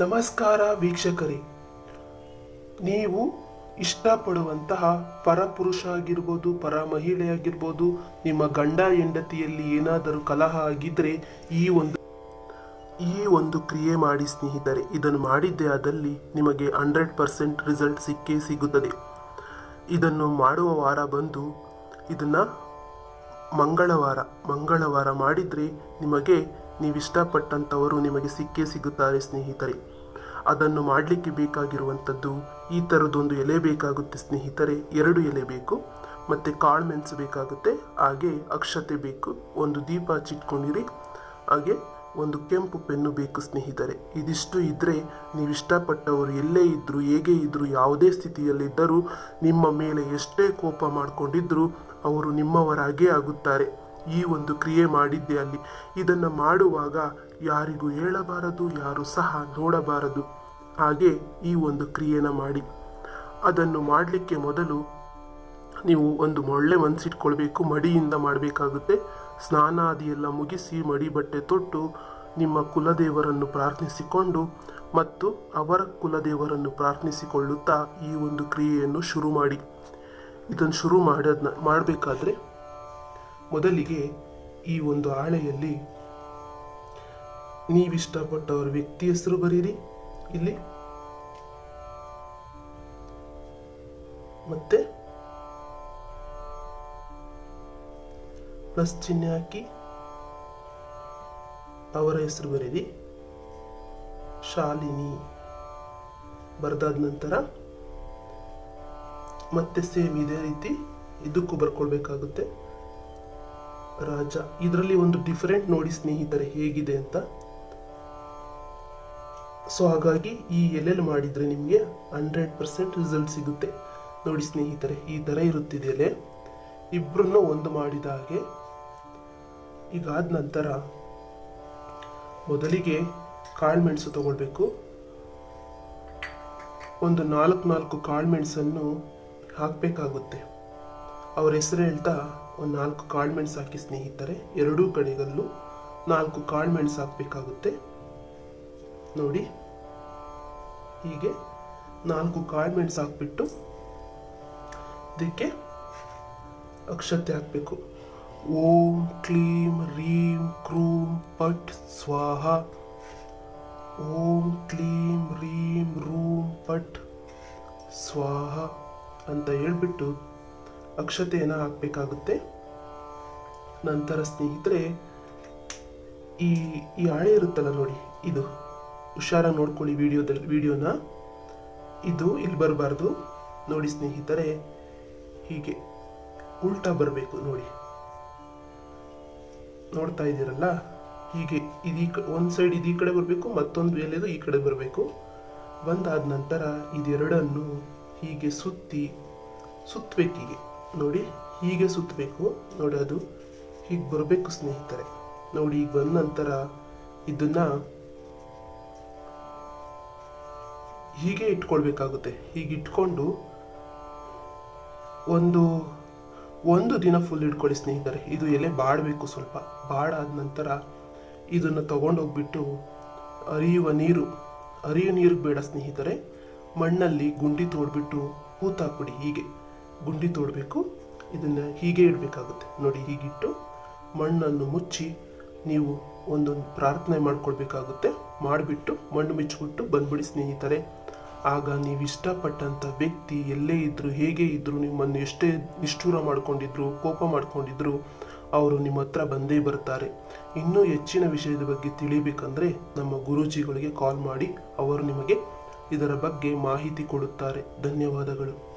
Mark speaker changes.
Speaker 1: ನಮಸ್ಕಾರ ವೀಕ್ಷಕರೇ. ನೀವು ಇಷ್ಟಪಡುವಂತಹ ಪರಪುರುಷ ಆಗಿರ್ಬೋದು ಪರ ಮಹಿಳೆ ಆಗಿರ್ಬೋದು ನಿಮ್ಮ ಗಂಡ ಹೆಂಡತಿಯಲ್ಲಿ ಏನಾದರೂ ಕಲಹ ಆಗಿದ್ದರೆ ಈ ಒಂದು ಈ ಒಂದು ಕ್ರಿಯೆ ಮಾಡಿ ಸ್ನೇಹಿತರೆ, ಇದನ್ನು ಮಾಡಿದ್ದೇ ಆದಲ್ಲಿ ನಿಮಗೆ ಹಂಡ್ರೆಡ್ ಪರ್ಸೆಂಟ್ ರಿಸಲ್ಟ್ ಸಿಕ್ಕೇ ಸಿಗುತ್ತದೆ. ಇದನ್ನು ಮಾಡುವ ವಾರ ಬಂದು ಇದನ್ನು ಮಂಗಳವಾರ ಮಂಗಳವಾರ ಮಾಡಿದರೆ ನಿಮಗೆ ನೀವು ಇಷ್ಟಪಟ್ಟಂಥವರು ನಿಮಗೆ ಸಿಕ್ಕೇ ಸಿಗುತ್ತಾರೆ, ಸ್ನೇಹಿತರೆ. ಅದನ್ನು ಮಾಡಲಿಕ್ಕೆ ಬೇಕಾಗಿರುವಂಥದ್ದು ಈ ಥರದೊಂದು ಎಲೆ ಬೇಕಾಗುತ್ತೆ, ಸ್ನೇಹಿತರೆ. ಎರಡು ಎಲೆ ಬೇಕು, ಮತ್ತು ಕಾಳು ಮೆಣಸು ಬೇಕಾಗುತ್ತೆ, ಹಾಗೆ ಅಕ್ಷತೆ ಬೇಕು. ಒಂದು ದೀಪ ಹಚ್ಚಿಟ್ಕೊಂಡಿರಿ, ಹಾಗೆ ಒಂದು ಕೆಂಪು ಪೆನ್ನು ಬೇಕು, ಸ್ನೇಹಿತರೆ. ಇದಿಷ್ಟು ಇದ್ದರೆ ನೀವು ಇಷ್ಟಪಟ್ಟವರು ಎಲ್ಲೇ ಇದ್ದರೂ ಹೇಗೆ ಇದ್ದರೂ ಯಾವುದೇ ಸ್ಥಿತಿಯಲ್ಲಿದ್ದರೂ ನಿಮ್ಮ ಮೇಲೆ ಎಷ್ಟೇ ಕೋಪ ಮಾಡಿಕೊಂಡಿದ್ದರೂ ಅವರು ನಿಮ್ಮವರಾಗೇ ಆಗುತ್ತಾರೆ. ಈ ಒಂದು ಕ್ರಿಯೆ ಮಾಡಿದ್ದೆ ಅಲ್ಲಿ. ಇದನ್ನು ಮಾಡುವಾಗ ಯಾರಿಗೂ ಹೇಳಬಾರದು, ಯಾರು ಸಹ ನೋಡಬಾರದು. ಹಾಗೆ ಈ ಒಂದು ಕ್ರಿಯೆನ ಮಾಡಿ ಅದನ್ನು ಮಾಡಲಿಕ್ಕೆ ಮೊದಲು ನೀವು ಒಂದು ಒಳ್ಳೆ ಮನಸ್ಸಿಟ್ಕೊಳ್ಬೇಕು ಮಡಿಯಿಂದ ಮಾಡಬೇಕಾಗುತ್ತೆ. ಸ್ನಾನಾದಿ ಎಲ್ಲ ಮುಗಿಸಿ ಮಡಿ ಬಟ್ಟೆ ತೊಟ್ಟು ನಿಮ್ಮ ಕುಲದೇವರನ್ನು ಪ್ರಾರ್ಥಿಸಿಕೊಂಡು ಮತ್ತು ಅವರ ಕುಲದೇವರನ್ನು ಪ್ರಾರ್ಥಿಸಿಕೊಳ್ಳುತ್ತಾ ಈ ಒಂದು ಕ್ರಿಯೆಯನ್ನು ಶುರು ಮಾಡಿ. ಇದನ್ನು ಶುರು ಮಾಡೋದನ್ನ ಮಾಡಬೇಕಾದ್ರೆ ಮೊದಲಿಗೆ ಈ ಒಂದು ಹಾಳೆಯಲ್ಲಿ ನೀವಿಷ್ಟಪಟ್ಟವರ ವ್ಯಕ್ತಿ ಹೆಸರು ಬರೀರಿ. ಇಲ್ಲಿ. ಮತ್ತೆ ಪ್ಲಸ್ ಚಿಹ್ನೆ ಹಾಕಿ ಅವರ ಹೆಸರು ಬರೀರಿ. ಶಾಲಿನಿ. ಬರ್ದಾದ ನಂತರ ಮತ್ತೆ ಸೇಮ್ ಇದೇ ರೀತಿ ಇದಕ್ಕೂ ಬರ್ಕೊಳ್ಬೇಕಾಗುತ್ತೆ. ರಾಜ, ಇದರಲ್ಲಿ ಒಂದು ಡಿಫರೆಂಟ್ ನೋಡಿ ಸ್ನೇಹಿತರೆ ಹೇಗಿದೆ ಅಂತ. ಸೊ ಹಾಗಾಗಿ ಈ ಎಲೆಲ್ ಮಾಡಿದರೆ ನಿಮಗೆ ಹಂಡ್ರೆಡ್ ಪರ್ಸೆಂಟ್ ರಿಸಲ್ಟ್ ಸಿಗುತ್ತೆ. ನೋಡಿ ಸ್ನೇಹಿತರೆ, ಈ ಥರ ಇರುತ್ತಿದೆ ಎಲೆ. ಇಬ್ಬರನ್ನು ಒಂದು ಮಾಡಿದ ಹಾಗೆ. ಈಗಾದ ನಂತರ ಮೊದಲಿಗೆ ಕಾಳುಮೆಣಸು ತಗೊಳ್ಬೇಕು. ಒಂದು ನಾಲ್ಕು ನಾಲ್ಕು ಕಾಳುಮೆಣಸನ್ನು ಹಾಕಬೇಕಾಗುತ್ತೆ. ಅವ್ರ ಹೆಸರು ಹೇಳ್ತಾ ಒಂದು ನಾಲ್ಕು ಕಾಳುಮೆಣಸು ಹಾಕಿ ಸ್ನೇಹಿತರೆ, ಎರಡೂ ಕಡೆಗಲ್ಲೂ ನಾಲ್ಕು ಕಾಳುಮೆಣಸು ಹಾಕಬೇಕಾಗುತ್ತೆ ನೋಡಿ, ಹೀಗೆ ನಾಲ್ಕು ಕಾಳುಮೆಣಸು ಹಾಕ್ಬಿಟ್ಟು ಇದಕ್ಕೆ ಅಕ್ಷತೆ ಹಾಕಬೇಕು. ಓಂ ಕ್ಲೀಂ ರೀಂ ಕ್ರೂಂ ಪಟ್ ಸ್ವಾಹ. ಓಂ ಕ್ಲೀಂ ರೀಂ ರೂಂ ಪಟ್ ಸ್ವಾಹ ಅಂತ ಹೇಳ್ಬಿಟ್ಟು ಅಕ್ಷತೆಯನ್ನು ಹಾಕಬೇಕಾಗುತ್ತೆ. ನಂತರ ಸ್ನೇಹಿತರೆ, ಈ ಈ ಹಾಳೆ ಇರುತ್ತಲ್ಲ ನೋಡಿ, ಇದು. ಹುಷಾರಾಗಿ ನೋಡ್ಕೊಳ್ಳಿ ವಿಡಿಯೋದಲ್ಲಿ, ವಿಡಿಯೋನ. ಇದು ಇಲ್ಲಿ ಬರಬಾರ್ದು. ನೋಡಿ ಸ್ನೇಹಿತರೆ, ಹೀಗೆ ಉಲ್ಟಾ ಬರಬೇಕು ನೋಡಿ. ನೋಡ್ತಾ ಇದ್ದೀರಲ್ಲ? ಹೀಗೆ ಇದು ಇದೀ ಒಂದು ಸೈಡ್ ಇದು ಈ ಕಡೆ ಬರಬೇಕು, ಮತ್ತೊಂದು ಎಲೆದು ಈ ಕಡೆ ಬರಬೇಕು. ಬಂದಾದ ನಂತರ ಇದೆರಡನ್ನು ಹೀಗೆ ಸುತ್ತಿ ಸುತ್ತಬೇಕು ಹೀಗೆ. ನೋಡಿ, ಹೀಗೆ ಸುತ್ತಬೇಕು. ನೋಡಿ ಅದು. ಹೀಗೆ ಬರಬೇಕು ಸ್ನೇಹಿತರೆ. ನೋಡಿ ಈಗ ಬಂದ ನಂತರ ಇದನ್ನ ಹೀಗೆ ಇಟ್ಕೊಳ್ಬೇಕಾಗುತ್ತೆ. ಹೀಗೆ ಇಟ್ಕೊಂಡು ಒಂದು ಒಂದು ದಿನ ಫುಲ್ ಇಟ್ಕೊಳ್ಳಿ ಸ್ನೇಹಿತರೆ. ಇದು ಎಲೆ ಬಾಡಬೇಕು ಸ್ವಲ್ಪ. ಬಾಡಾದ ನಂತರ ಇದನ್ನು ತಗೊಂಡೋಗ್ಬಿಟ್ಟು ಅರಿಯುವ ನೀರು ಅರಿಯುವ ನೀರು ಬೇಡ ಸ್ನೇಹಿತರೆ. ಮಣ್ಣಲ್ಲಿ ಗುಂಡಿ ತೋಡ್ಬಿಟ್ಟು ಹೂತಾಕ್ಬಿಡಿ ಹೀಗೆ. ಗುಂಡಿ ತೋಡಬೇಕು. ಇದನ್ನು ಹೀಗೆ ಇಡಬೇಕಾಗುತ್ತೆ. ನೋಡಿ ಹೀಗಿಟ್ಟು ಮಣ್ಣನ್ನು ಮುಚ್ಚಿ ನೀವು ಒಂದೊಂದು ಪ್ರಾರ್ಥನೆ ಮಾಡ್ಕೊಳ್ಬೇಕಾಗುತ್ತೆ. ಮಾಡಿಬಿಟ್ಟು ಮಣ್ಣು ಮುಚ್ಚಿಬಿಟ್ಟು ಬಂದ್ಬಿಡಿ ಸ್ನೇಹಿತರೆ. ಆಗ ನೀವು ಇಷ್ಟಪಟ್ಟಂಥ ವ್ಯಕ್ತಿ ಎಲ್ಲೇ ಇದ್ದರೂ ಹೇಗೆ ಇದ್ದರೂ ನಿಮ್ಮನ್ನು ಎಷ್ಟೇ ನಿಷ್ಠೂರ ಮಾಡ್ಕೊಂಡಿದ್ರು, ಕೋಪ ಮಾಡ್ಕೊಂಡಿದ್ರು, ಅವರು ನಿಮ್ಮ ಹತ್ರ ಬಂದೇ ಬರ್ತಾರೆ. ಇನ್ನೂ ಹೆಚ್ಚಿನ ವಿಷಯದ ಬಗ್ಗೆ ತಿಳಿಬೇಕಂದ್ರೆ ನಮ್ಮ ಗುರೂಜಿಗಳಿಗೆ ಕಾಲ್ ಮಾಡಿ ಅವರು ನಿಮಗೆ ಇದರ ಬಗ್ಗೆ ಮಾಹಿತಿ ಕೊಡುತ್ತಾರೆ. ಧನ್ಯವಾದಗಳು.